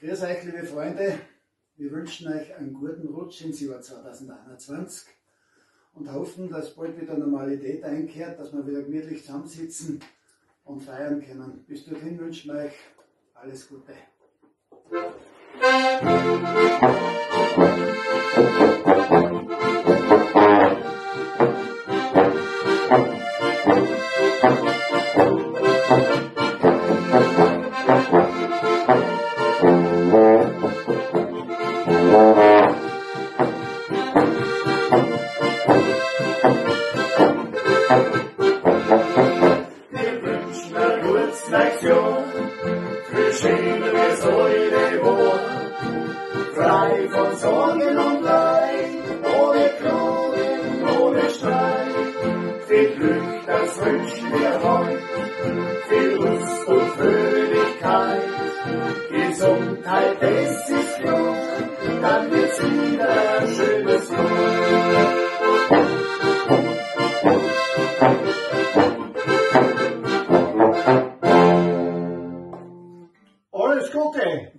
Grüß euch, liebe Freunde. Wir wünschen euch einen guten Rutsch ins Jahr 2021 und hoffen, dass bald wieder Normalität einkehrt, dass wir wieder gemütlich zusammensitzen und feiern können. Bis dorthin wünschen wir euch alles Gute. Wir wünschen eine gute Lektion für Schäden, wir Säure. Frei von Sorgen und Leid, ohne Klagen, ohne Streit. Viel Glück, das wünschen wir heute, viel Lust und Fröhlichkeit. Gesundheit, das ist gut, dann wird's wieder ein schönes Jahr. Alles Gute!